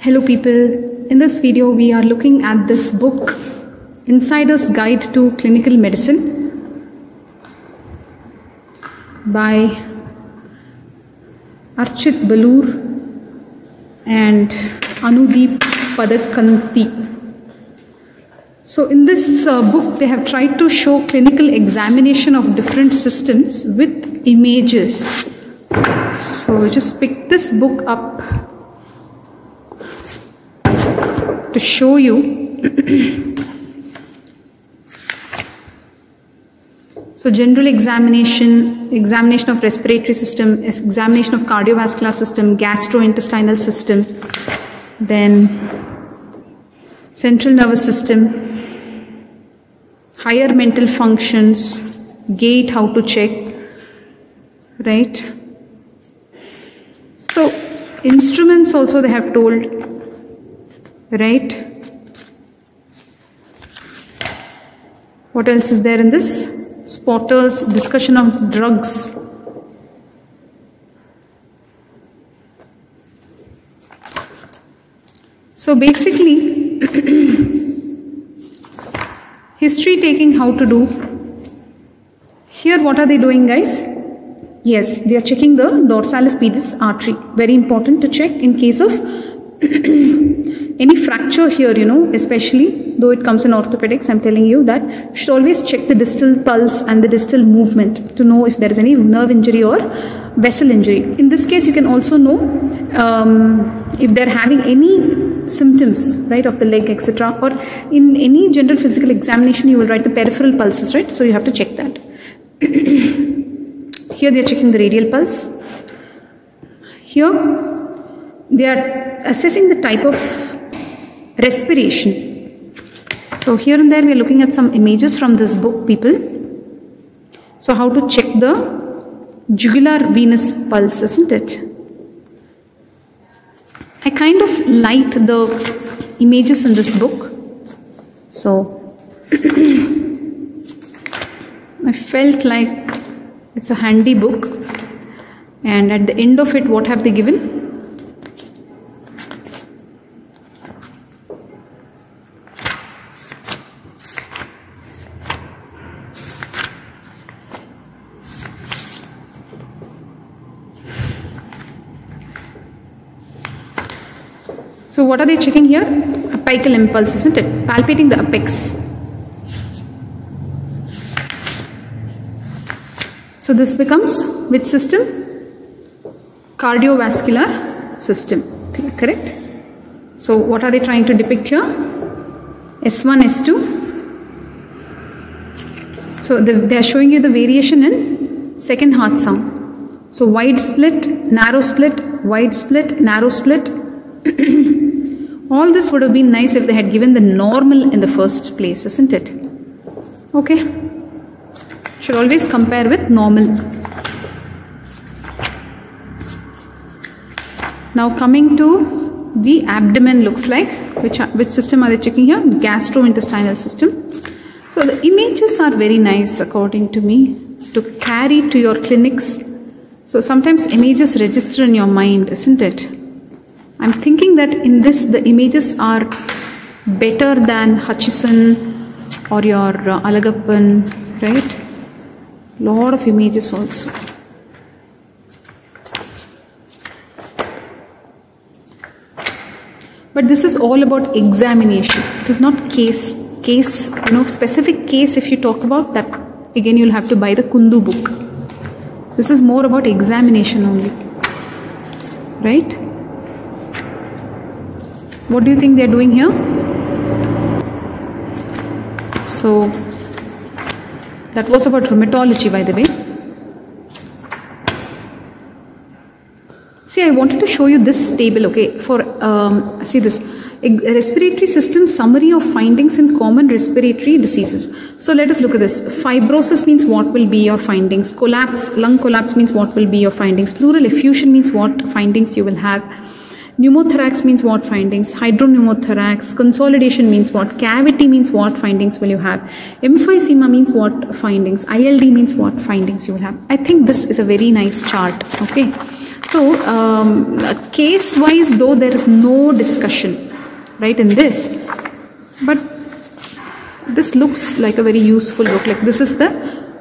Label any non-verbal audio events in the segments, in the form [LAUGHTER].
Hello people, in this video we are looking at this book Insider's Guide to Clinical Medicine by Archit Boloor and Anudeep Padakanti. So in this uh, book they have tried to show clinical examination of different systems with images. So just pick this book up to show you. so general examination, examination of respiratory system, examination of cardiovascular system, gastrointestinal system, then central nervous system, higher mental functions, gait, how to check, right? So instruments also they have told right? What else is there in this? Spotters discussion of drugs. So basically [COUGHS] history taking how to do. Here what are they doing guys? Yes they are checking the dorsalis pedis artery. Very important to check in case of [COUGHS] [COUGHS] any fracture here, you know, especially though it comes in orthopedics, I'm telling you that you should always check the distal pulse and the distal movement to know if there is any nerve injury or vessel injury. In this case, you can also know um, if they're having any symptoms, right, of the leg, etc. Or in any general physical examination, you will write the peripheral pulses, right? So you have to check that. [CLEARS THROAT] Here they are checking the radial pulse. Here they are assessing the type of respiration. So here and there we are looking at some images from this book people. So how to check the jugular venous pulse isn't it? I kind of liked the images in this book. So [CLEARS THROAT] I felt like it's a handy book and at the end of it what have they given? So what are they checking here? Apical impulse, isn't it? Palpating the apex. So this becomes which system? Cardiovascular system, correct? So what are they trying to depict here? S1, S2. So the, they are showing you the variation in second heart sound. So wide split, narrow split, wide split, narrow split, [CLEARS THROAT] all this would have been nice if they had given the normal in the first place, isn't it? Okay. Should always compare with normal. Now coming to the abdomen looks like, which, which system are they checking here? Gastrointestinal system. So the images are very nice according to me to carry to your clinics. So sometimes images register in your mind, isn't it? I'm thinking that in this the images are better than Hutchison or your uh, Alagappan, right? Lot of images also. But this is all about examination. It is not case, case, you know, specific case if you talk about that, again you'll have to buy the Kundu book. This is more about examination only, right? What do you think they are doing here? So, that was about rheumatology, by the way. See, I wanted to show you this table, okay, for, um, see this, respiratory system summary of findings in common respiratory diseases. So let us look at this. Fibrosis means what will be your findings. Collapse, lung collapse means what will be your findings. Pleural effusion means what findings you will have. Pneumothorax means what findings? Hydropneumothorax. Consolidation means what? Cavity means what findings will you have? Emphysema means what findings? ILD means what findings you will have? I think this is a very nice chart. Okay. So, um, case wise, though, there is no discussion, right, in this. But this looks like a very useful book. Like, this is the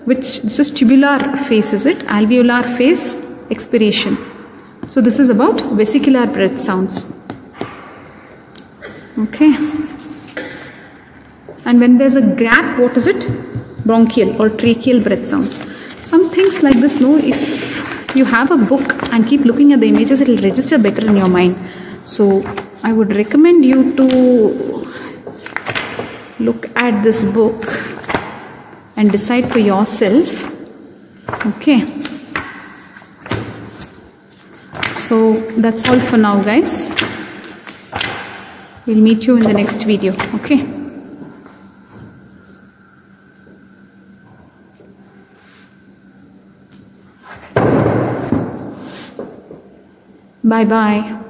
which this is tubular phase, is it? Alveolar phase expiration. So, this is about vesicular breath sounds. Okay. And when there's a gap, what is it? Bronchial or tracheal breath sounds. Some things like this, no, if you have a book and keep looking at the images, it will register better in your mind. So I would recommend you to look at this book and decide for yourself. Okay. So that's all for now, guys. We'll meet you in the next video. Okay. Bye bye.